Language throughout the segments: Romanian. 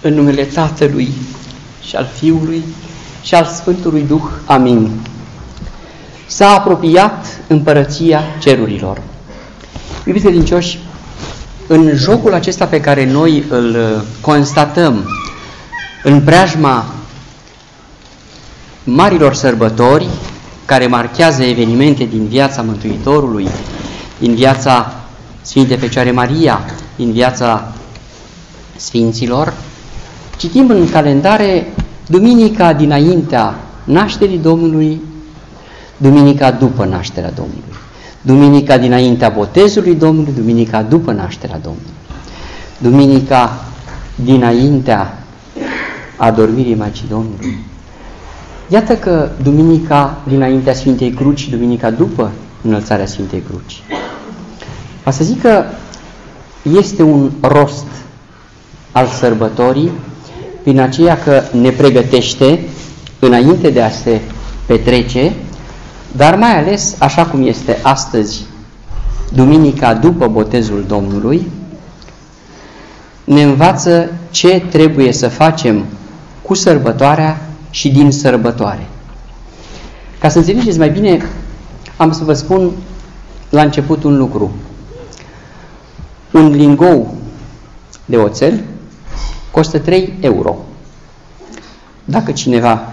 În numele Tatălui și al Fiului și al Sfântului Duh. Amin. S-a apropiat împărăția cerurilor. Iubiți credincioși, în jocul acesta pe care noi îl constatăm în preajma marilor sărbători care marchează evenimente din viața Mântuitorului, din viața Sfinte Fecioare Maria, din viața Sfinților, citim în calendare duminica dinaintea nașterii Domnului, duminica după nașterea Domnului, duminica dinaintea botezului Domnului, duminica după nașterea Domnului, duminica dinaintea adormirii Maicii Domnului. Iată că duminica dinaintea Sfintei Cruci, duminica după înălțarea Sfintei Cruci. Va să zic că este un rost al sărbătorii prin aceea că ne pregătește înainte de a se petrece, dar mai ales, așa cum este astăzi, duminica după botezul Domnului, ne învață ce trebuie să facem cu sărbătoarea și din sărbătoare. Ca să înțelegeți mai bine, am să vă spun la început un lucru. Un lingou de oțel costă 3 euro. Dacă cineva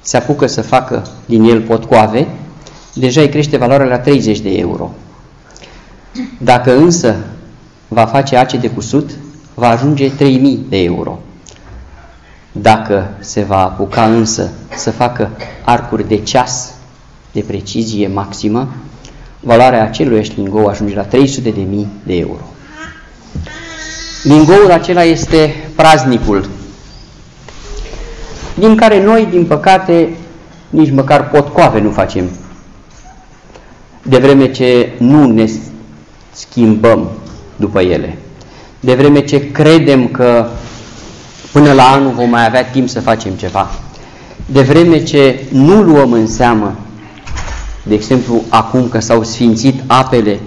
se apucă să facă din el potcoave, deja îi crește valoarea la 30 de euro. Dacă însă va face ace de cusut, va ajunge 3000 de euro. Dacă se va apuca însă să facă arcuri de ceas de precizie maximă, valoarea acelui lingou ajunge la 300 de mii de euro. Lingoul acela este praznicul, din care noi, din păcate, nici măcar potcoave nu facem, de vreme ce nu ne schimbăm după ele, de vreme ce credem că până la anul vom mai avea timp să facem ceva, de vreme ce nu luăm în seamă, de exemplu, acum că s-au sfințit apele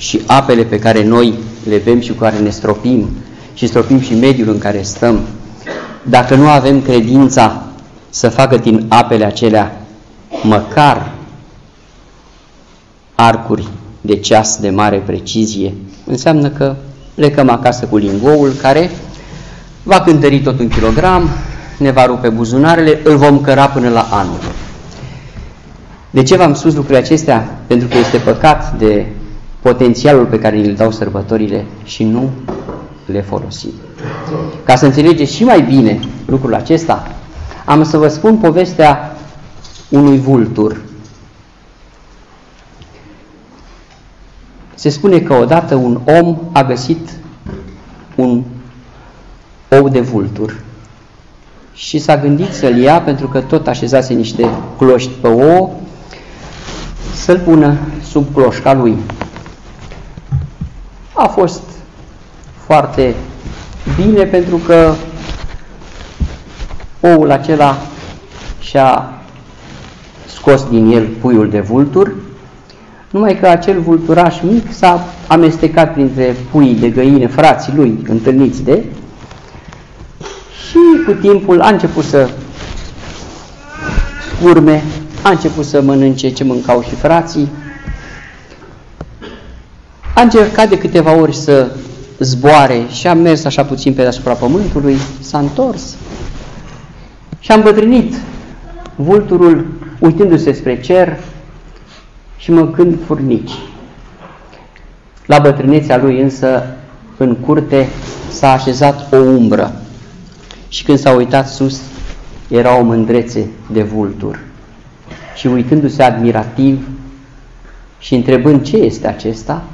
și apele pe care noi le bem și cu care ne stropim și stropim și mediul în care stăm, dacă nu avem credința să facă din apele acelea măcar arcuri de ceas de mare precizie, înseamnă că plecăm acasă cu lingoul care va cântări tot un kilogram, ne va rupe buzunarele, îl vom căra până la anul. De ce v-am spus lucrurile acestea? Pentru că este păcat de potențialul pe care îl dau sărbătorile și nu le folosim. Ca să înțelegeți și mai bine lucrul acesta, am să vă spun povestea unui vultur. Se spune că odată un om a găsit un ou de vultur și s-a gândit să-l ia pentru că tot așezase niște cloști pe ou, să-l pună sub cloșca lui. A fost foarte bine pentru că oul acela și-a scos din el puiul de vultur, numai că acel vulturaș mic s-a amestecat printre puii de găine, frații lui, întâlniți de, și cu timpul a început să urme, a început să mănânce ce mâncau și frații, a încercat de câteva ori să zboare și a mers așa puțin pe deasupra pământului, s-a întors și a îmbătrânit vulturul uitându-se spre cer și mâncând furnici. La bătrânețea lui însă, în curte, s-a așezat o umbră și când s-a uitat sus, era o mândrețe de vultur. Și uitându-se admirativ și întrebând ce este acesta,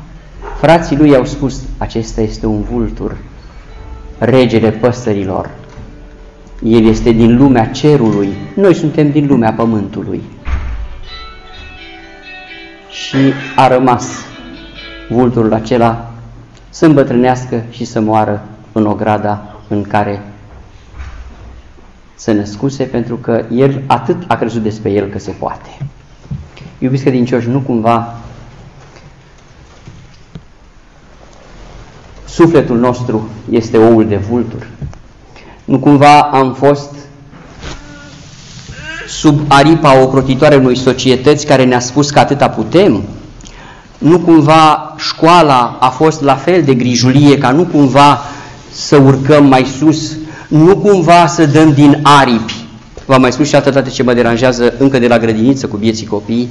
frații lui au spus, acesta este un vultur, regele păsărilor. El este din lumea cerului, noi suntem din lumea pământului. Și a rămas vulturul acela să îmbătrânească și să moară în ograda în care se născuse pentru că el atât a crezut despre el că se poate. Iubiți credincioși, nu cumva sufletul nostru este oul de vultur. Nu cumva am fost sub aripa ocrotitoare unui societăți care ne-a spus că atâta putem? Nu cumva școala a fost la fel de grijulie ca nu cumva să urcăm mai sus, nu cumva să dăm din aripi. V-am mai spus și altă dată ce mă deranjează încă de la grădiniță cu vieții copii,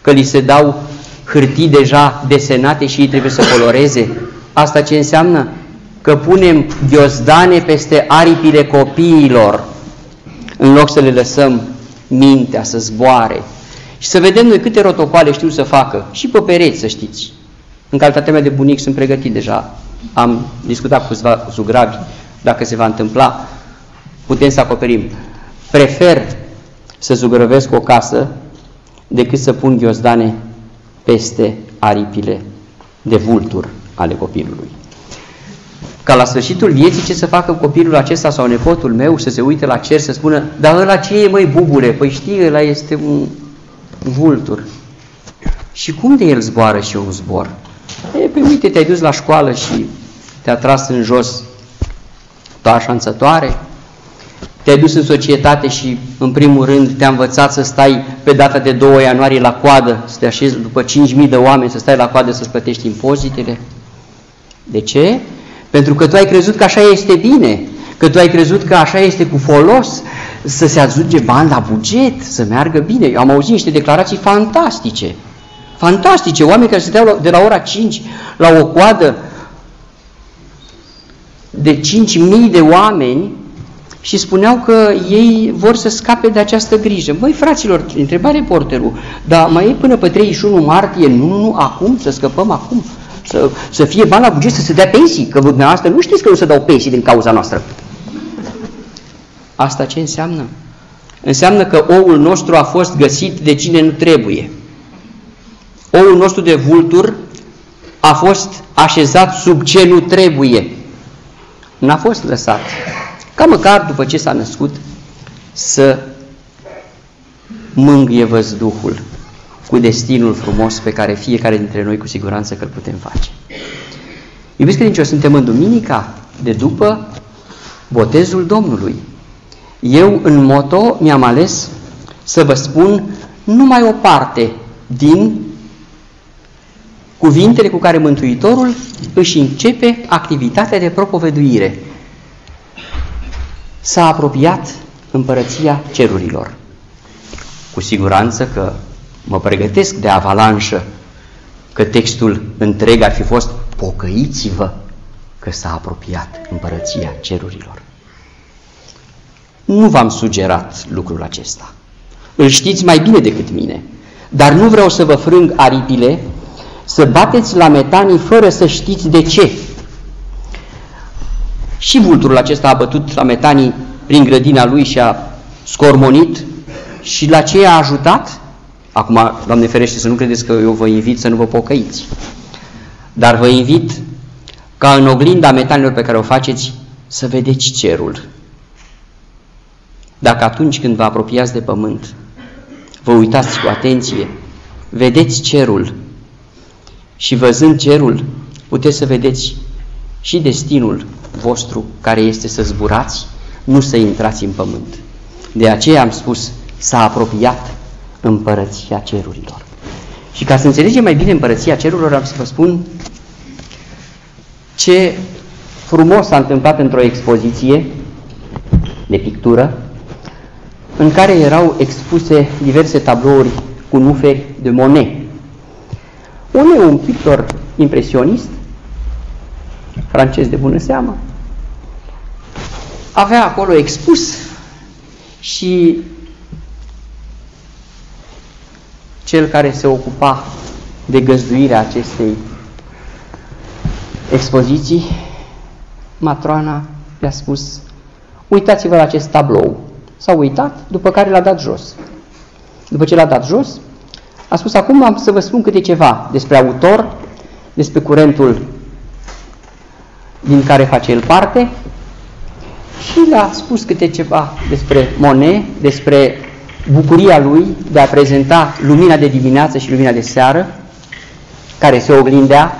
că li se dau hârtii deja desenate și ei trebuie să coloreze. Asta ce înseamnă? Că punem ghiozdane peste aripile copiilor, în loc să le lăsăm mintea să zboare și să vedem noi câte rotocoale știu să facă și pe pereți, să știți. În calitatea mea de bunic sunt pregătit deja. Am discutat cu câțiva zugravi dacă se va întâmpla, putem să acoperim. Prefer să zugrăvesc o casă decât să pun ghiozdane peste aripile de vultur ale copilului. Ca la sfârșitul vieții ce să facă copilul acesta sau nepotul meu să se uite la cer să spună dar ăla ce e măi bubule? Păi știi, ăla este un vultur. Și cum de el zboară și eu un zbor? E, păi uite, te-ai dus la școală și te-a tras în jos toată șanțătoare, te-ai dus în societate și, în primul rând, te-a învățat să stai pe data de 2 ianuarie la coadă, să te așezi după 5.000 de oameni, să stai la coadă să-ți plătești impozitele. De ce? Pentru că tu ai crezut că așa este bine, că tu ai crezut că așa este cu folos, să se ajunge bani la buget, să meargă bine. Eu am auzit niște declarații fantastice, fantastice, oameni care stăteau de la ora 5 la o coadă de 5.000 de oameni și spuneau că ei vor să scape de această grijă. Băi, fraților, întreba reporterul, dar mai e până pe 31 martie? Nu, nu, nu, acum, să scăpăm acum. Să, să fie bani la buget, să se dea pensii, că dumneavoastră nu știți că nu se dau pensii din cauza noastră. Asta ce înseamnă? Înseamnă că oul nostru a fost găsit de cine nu trebuie. Oul nostru de vultur a fost așezat sub ce nu trebuie. N-a fost lăsat ca măcar după ce s-a născut să mângâie văzduhul cu destinul frumos pe care fiecare dintre noi cu siguranță că îl putem face. Iubiți credincioși, suntem în duminica de după botezul Domnului. Eu în moto mi-am ales să vă spun numai o parte din cuvintele cu care Mântuitorul își începe activitatea de propoveduire s-a apropiat împărăția cerurilor. Cu siguranță că mă pregătesc de avalanșă, că textul întreg ar fi fost pocăiți-vă că s-a apropiat împărăția cerurilor. Nu v-am sugerat lucrul acesta. Îl știți mai bine decât mine, dar nu vreau să vă frâng aripile, să bateți la metanii fără să știți de ce. Și vulturul acesta a bătut la metanii prin grădina lui și a scormonit și la ce a ajutat? Acum, Doamne ferește, să nu credeți că eu vă invit să nu vă pocăiți. Dar vă invit ca în oglinda metanilor pe care o faceți să vedeți cerul. Dacă atunci când vă apropiați de pământ, vă uitați cu atenție, vedeți cerul și văzând cerul, puteți să vedeți și destinul vostru care este să zburați, nu să intrați în pământ. De aceea am spus, s-a apropiat împărăția cerurilor. Și ca să înțelegem mai bine împărăția cerurilor, am să vă spun ce frumos s-a întâmplat într-o expoziție de pictură, în care erau expuse diverse tablouri cu nuferi de Monet. Unul un pictor impresionist, francez de bună seamă, avea acolo expus și cel care se ocupa de găzduirea acestei expoziții, matroana i-a spus, uitați-vă la acest tablou. S-a uitat, după care l-a dat jos. După ce l-a dat jos, a spus, acum am să vă spun câte ceva despre autor, despre curentul din care face el parte și le-a spus câte ceva despre Monet, despre bucuria lui de a prezenta lumina de dimineață și lumina de seară, care se oglindea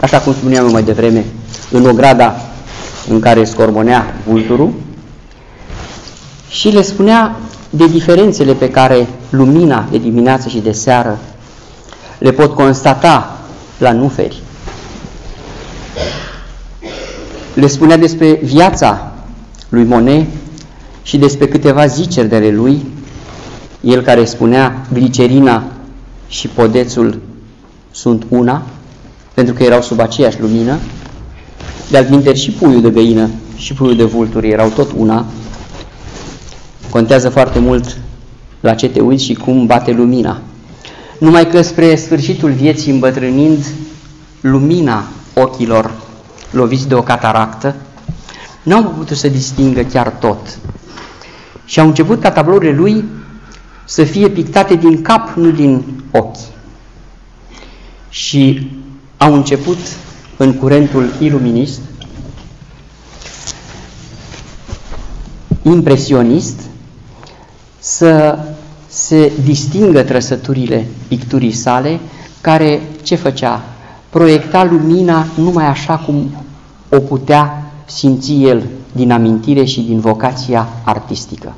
așa cum spuneam mai devreme, în ograda în care scormonea vulturul și le spunea de diferențele pe care lumina de dimineață și de seară le pot constata la nuferi. Le spunea despre viața lui Monet și despre câteva ziceri de ale lui, el care spunea glicerina și podețul sunt una, pentru că erau sub aceeași lumină, de altminteri și puiul de găină și puiul de vulturi erau tot una, contează foarte mult la ce te uiți și cum bate lumina. Numai că spre sfârșitul vieții îmbătrânind, lumina ochilor loviți de o cataractă, nu au putut să distingă chiar tot. Și au început ca tablourile lui să fie pictate din cap, nu din ochi. Și au început în curentul iluminist, impresionist, să se distingă trăsăturile picturii sale, care ce făcea? Proiecta lumina numai așa cum o putea simți el din amintire și din vocația artistică.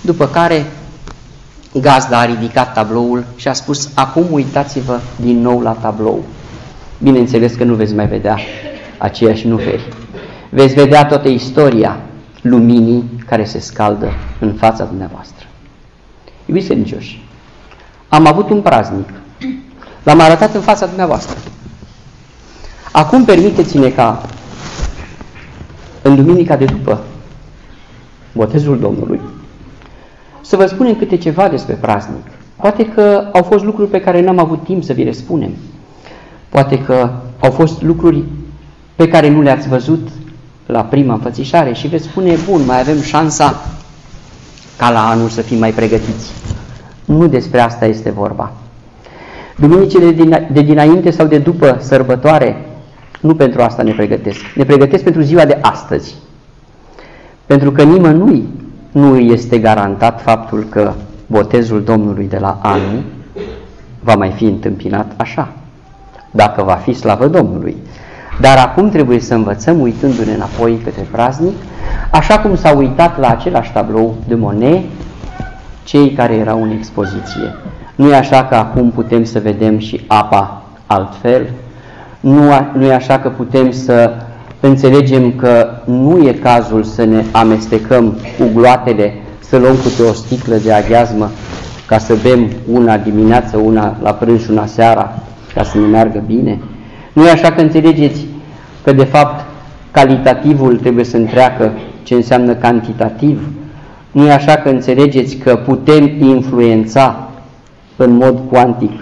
După care gazda a ridicat tabloul și a spus, acum uitați-vă din nou la tablou. Bineînțeles că nu veți mai vedea aceiași nuferi. Veți vedea toată istoria luminii care se scaldă în fața dumneavoastră. Iubiți credincioși, am avut un praznic, l-am arătat în fața dumneavoastră. Acum permiteți-ne ca în duminica de după botezul Domnului să vă spunem câte ceva despre praznic. Poate că au fost lucruri pe care n-am avut timp să vi le spunem. Poate că au fost lucruri pe care nu le-ați văzut la prima înfățișare și veți spune, bun, mai avem șansa ca la anul să fim mai pregătiți. Nu despre asta este vorba. Duminicile de dinainte sau de după sărbătoare, nu pentru asta ne pregătesc. Ne pregătesc pentru ziua de astăzi. Pentru că nimănui nu este garantat faptul că botezul Domnului de la anul va mai fi întâmpinat așa, dacă va fi slavă Domnului. Dar acum trebuie să învățăm, uitându-ne înapoi către praznic, așa cum s-au uitat la același tablou de Monet cei care erau în expoziție. Nu e așa că acum putem să vedem și apa altfel, nu, nu e așa că putem să înțelegem că nu e cazul să ne amestecăm cu gloatele, să luăm câte o sticlă de aghiazmă ca să bem una dimineață, una la prânz și una seara, ca să ne meargă bine. Nu e așa că înțelegeți că de fapt calitativul trebuie să întreacă ce înseamnă cantitativ. Nu e așa că înțelegeți că putem influența în mod cuantic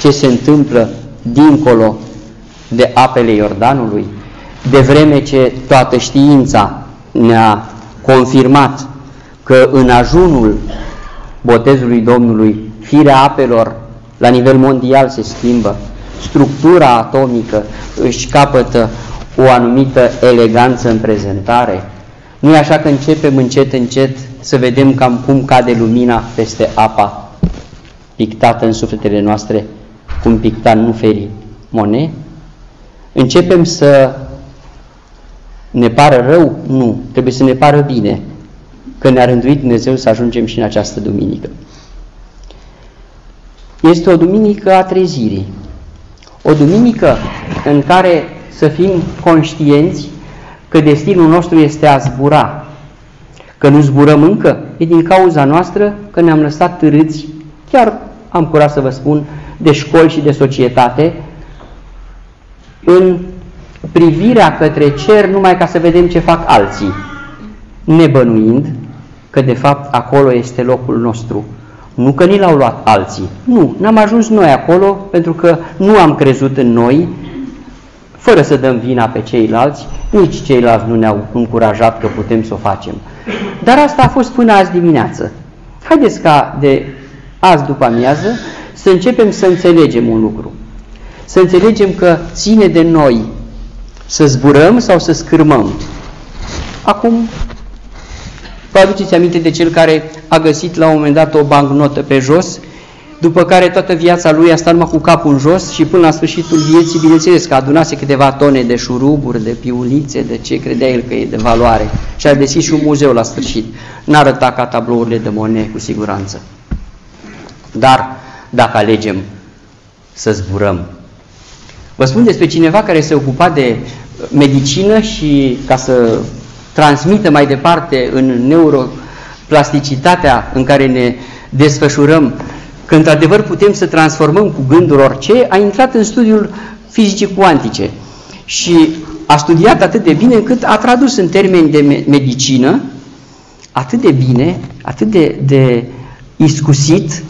ce se întâmplă dincolo de apele Iordanului, de vreme ce toată știința ne-a confirmat că în ajunul botezului Domnului firea apelor la nivel mondial se schimbă, structura atomică își capătă o anumită eleganță în prezentare. Nu e așa că începem încet, încet să vedem cam cum cade lumina peste apa pictată în sufletele noastre, cum picta nu ferii Monet? Începem să ne pară rău? Nu, trebuie să ne pară bine că ne-a rânduit Dumnezeu să ajungem și în această duminică. Este o duminică a trezirii, o duminică în care să fim conștienți că destinul nostru este a zbura. Că nu zburăm încă, e din cauza noastră că ne-am lăsat târâți, chiar am curat să vă spun, de școli și de societate, în privirea către cer numai ca să vedem ce fac alții, nebănuind că de fapt acolo este locul nostru. Nu că ni l-au luat alții. Nu, n-am ajuns noi acolo pentru că nu am crezut în noi, fără să dăm vina pe ceilalți, nici ceilalți nu ne-au încurajat că putem să o facem. Dar asta a fost până azi dimineață. Haideți ca de azi după amiază să începem să înțelegem un lucru. Să înțelegem că ține de noi să zburăm sau să scârmăm. Acum, vă aduceți aminte de cel care a găsit la un moment dat o bancnotă pe jos, după care toată viața lui a stat numai cu capul în jos și până la sfârșitul vieții, bineînțeles că adunase câteva tone de șuruburi, de piulițe, de ce credea el că e de valoare și a deschis și un muzeu la sfârșit. N-a arătat ca tablourile de Monet, cu siguranță. Dar dacă alegem să zburăm, vă spun despre cineva care se ocupa de medicină și ca să transmită mai departe în neuroplasticitatea în care ne desfășurăm, că într-adevăr putem să transformăm cu gândul orice, a intrat în studiul fizicii cuantice și a studiat atât de bine încât a tradus în termeni de medicină atât de bine, atât de, de iscusit,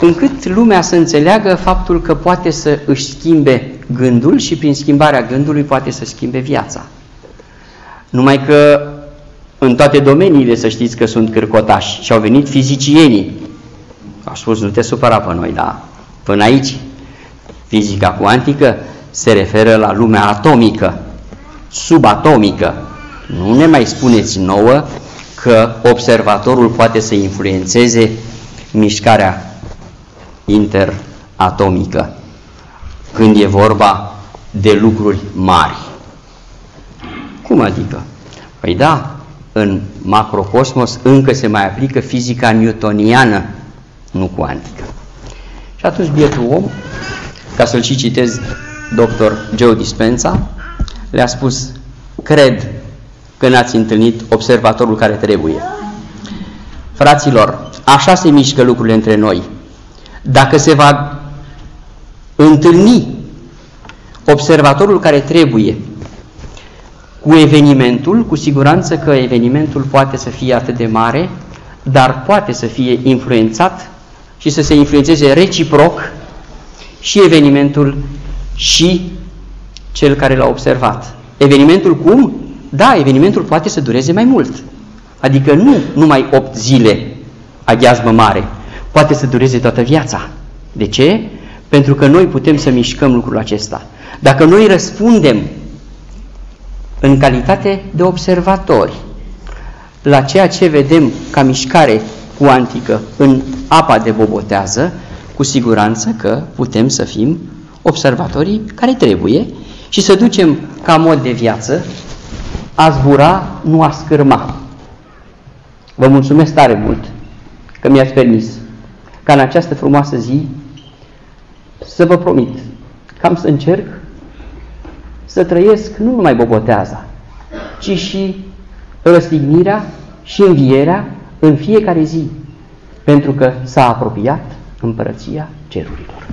încât lumea să înțeleagă faptul că poate să își schimbe gândul și prin schimbarea gândului poate să schimbe viața. Numai că în toate domeniile să știți că sunt cârcotași și au venit fizicienii. Au spus, nu te supăra pe noi, dar până aici fizica cuantică se referă la lumea atomică, subatomică. Nu ne mai spuneți nouă că observatorul poate să influențeze mișcarea interatomică când e vorba de lucruri mari. Cum adică? Păi da, în macrocosmos încă se mai aplică fizica newtoniană, nu cuantică. Și atunci bietul om, ca să-l și citez dr. Joe Dispenza, le-a spus, cred că n-ați întâlnit observatorul care trebuie. Fraților, așa se mișcă lucrurile între noi. Dacă se va întâlni observatorul care trebuie cu evenimentul, cu siguranță că evenimentul poate să fie atât de mare, dar poate să fie influențat și să se influențeze reciproc și evenimentul și cel care l-a observat. Evenimentul cum? Da, evenimentul poate să dureze mai mult. Adică nu numai 8 zile aghiazmă mare, poate să dureze toată viața. De ce? Pentru că noi putem să mișcăm lucrul acesta. Dacă noi răspundem în calitate de observatori la ceea ce vedem ca mișcare cuantică în apa de bobotează, cu siguranță că putem să fim observatorii care trebuie și să ducem ca mod de viață a zbura, nu a scârma. Vă mulțumesc tare mult că mi-ați permis ca în această frumoasă zi să vă promit că am să încerc să trăiesc nu numai boboteaza, ci și răstignirea și învierea în fiecare zi, pentru că s-a apropiat împărăția cerurilor.